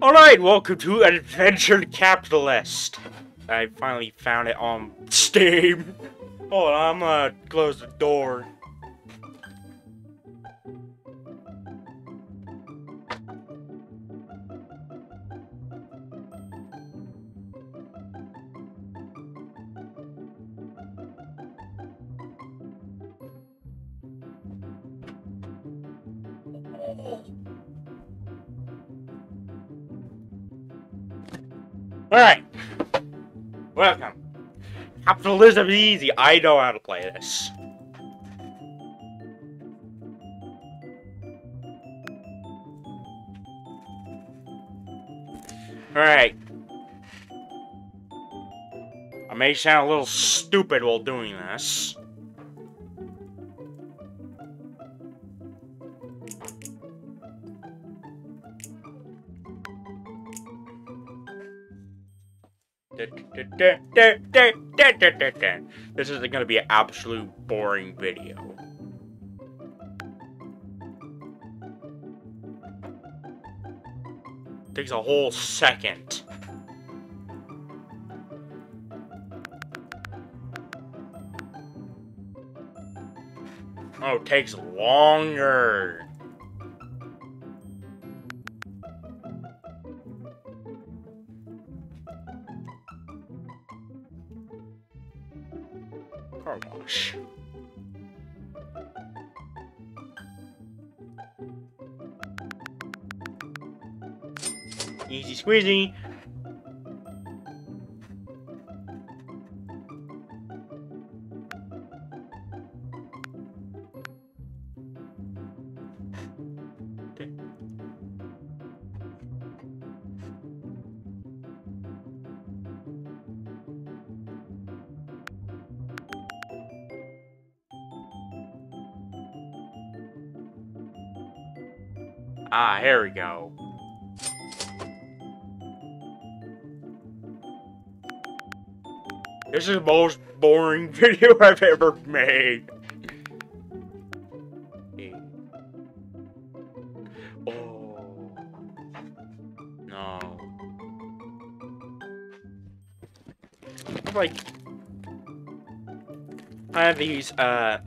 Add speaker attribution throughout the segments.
Speaker 1: Alright, welcome to Adventure Capitalist. I finally found it on Steam. Hold on, I'm gonna close the door. Alright. Welcome. Capitalism is easy. I know how to play this. Alright. I may sound a little stupid while doing this. This is going to be an absolute boring video. Takes a whole second. Oh, takes longer. Squeezy. Ah, here we go. This is the most boring video I've ever made. Oh. No. Like, I have these, uh,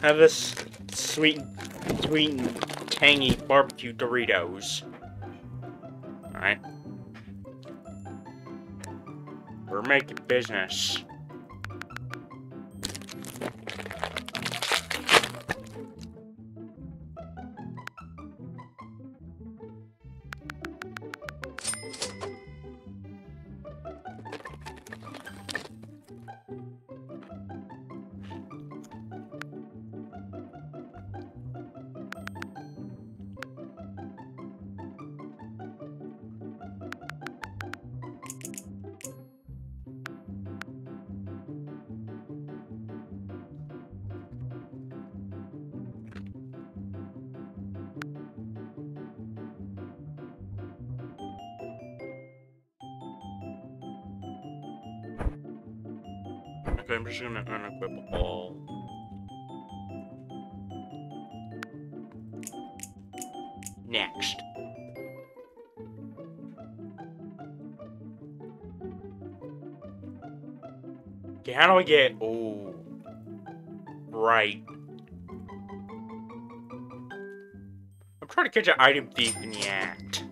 Speaker 1: have this sweet, sweet tangy barbecue Doritos. Alright. We're making business. Okay, I'm just gonna unequip all. Next. Okay, how do I get... Oh. Right. I'm trying to catch an item thief in the act.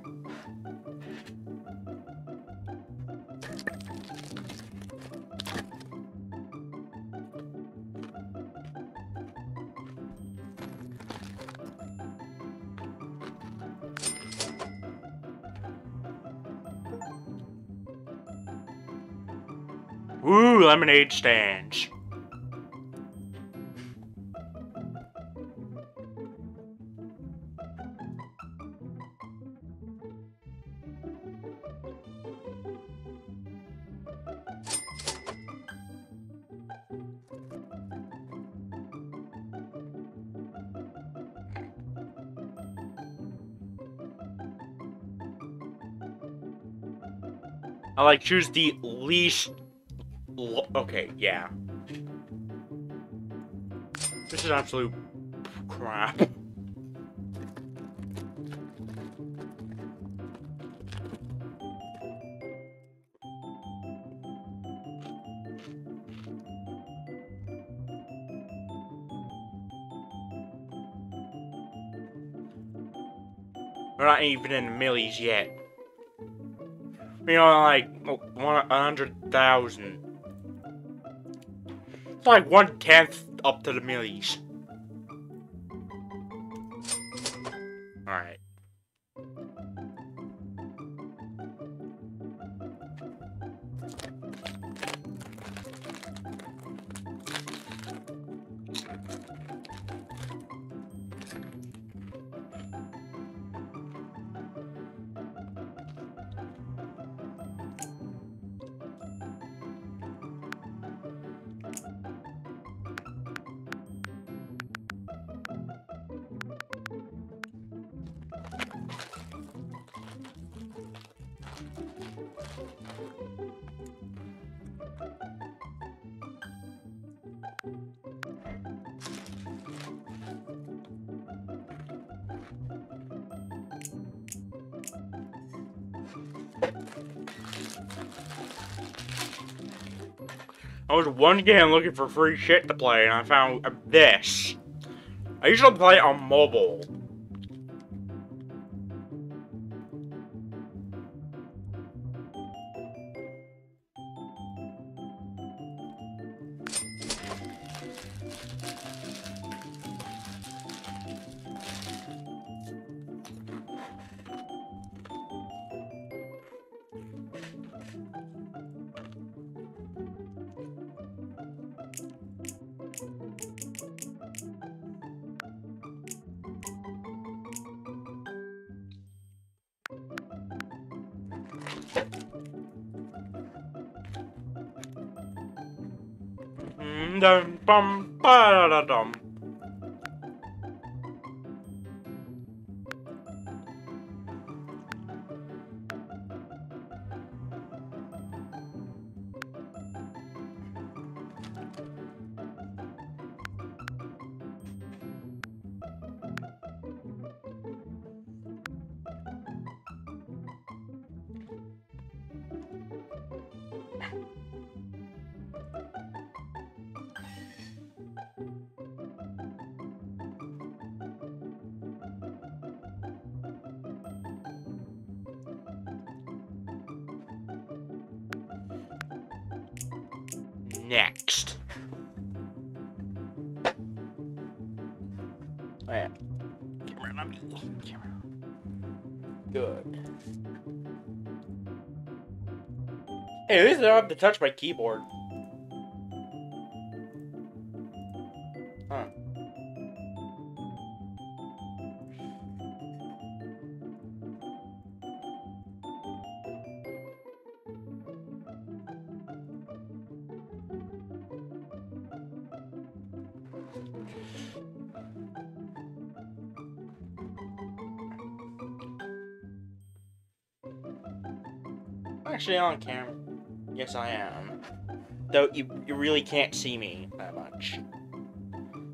Speaker 1: Lemonade stands. I like choose the least okay, yeah. This is absolute crap. We're not even in the millies yet. You know, like oh, one hundred thousand. It's like one tenth up to the millies. I was one game looking for free shit to play, and I found this. I usually play on mobile. Dum, bum, ba, da, dum. Next. Oh, yeah. Camera, not me. Camera. Good. Hey, at least I don't have to touch my keyboard. Actually on camera. Yes, I am. Though you, you really can't see me that much.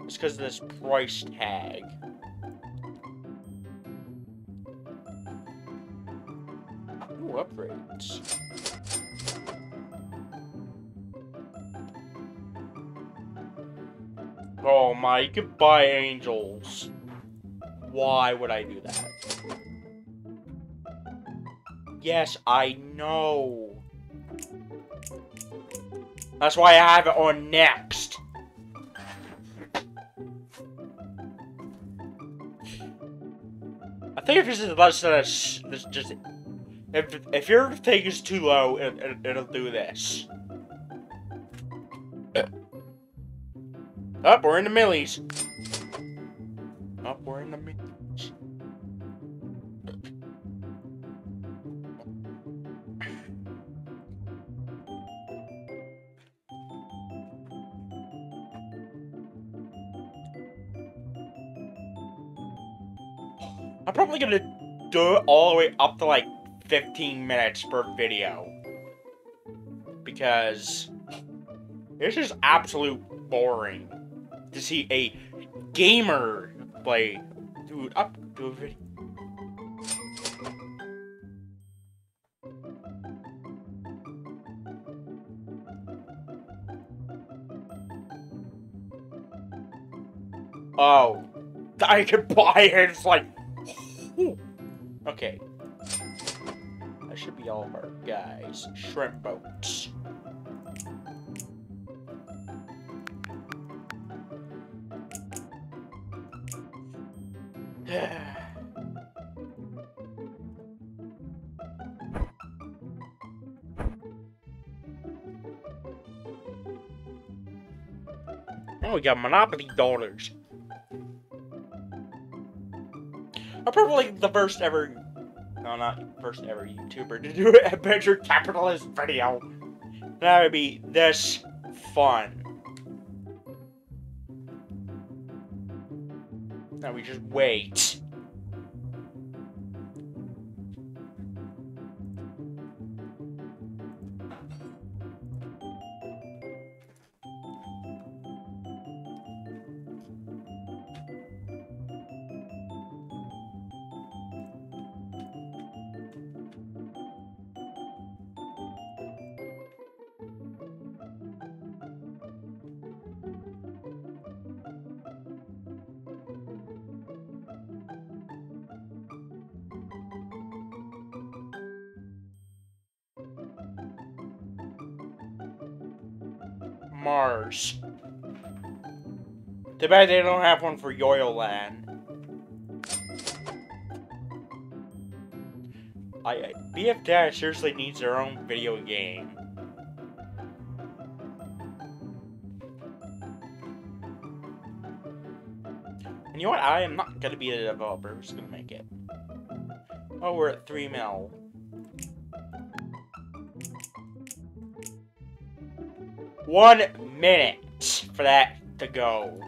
Speaker 1: It's because of this price tag. Ooh, upgrades. Oh my, goodbye angels. Why would I do that? Yes, I know. That's why I have it on next. I think if this is less than this just if if your thing is too low, it, it, it'll do this. Uh. Up, we're in the millies. Probably gonna do it all the way up to like 15 minutes per video. Because this is absolute boring. to see a gamer play. Dude, up to a video. Oh, I could buy it. It's like, okay. That should be all of our guys. Shrimp boats. Oh, we got Monopoly dollars. Probably the first ever, no, not first ever YouTuber to do Adventure Capitalist video. That would be this fun. Now we just wait. Mars. Too bad they don't have one for Yoyoland. I, I BF Dash seriously needs their own video game. And you know what? I am not gonna be the developer who's gonna make it. Oh, we're at 3 mil. One minute for that to go.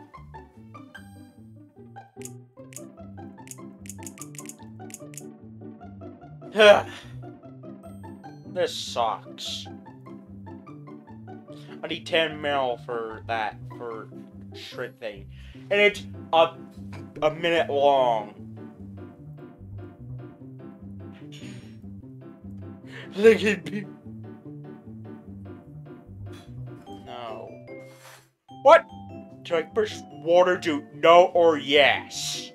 Speaker 1: this sucks. I need 10 mil for that, for shred thing. And it's a, a minute long. Look at. Do I push water to no or yes?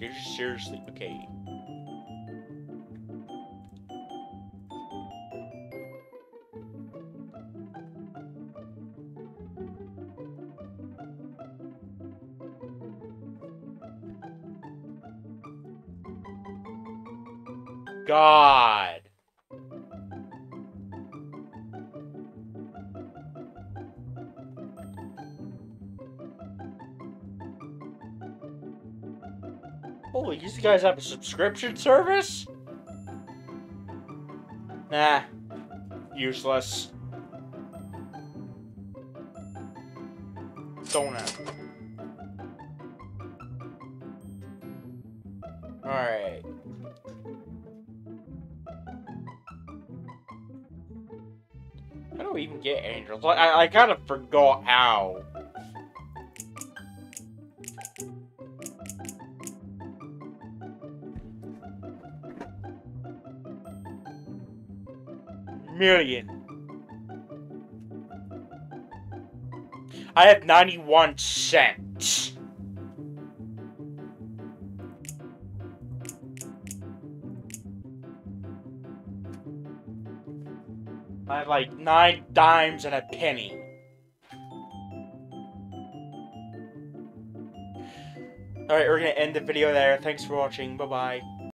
Speaker 1: You seriously? Okay. God. These guys have a subscription service? Nah. Useless. Donut. Alright. How do we even get angels? I, I, I kind of forgot how. Million. I have 91 cents. I have like nine dimes and a penny. Alright, we're gonna end the video there. Thanks for watching. Bye-bye.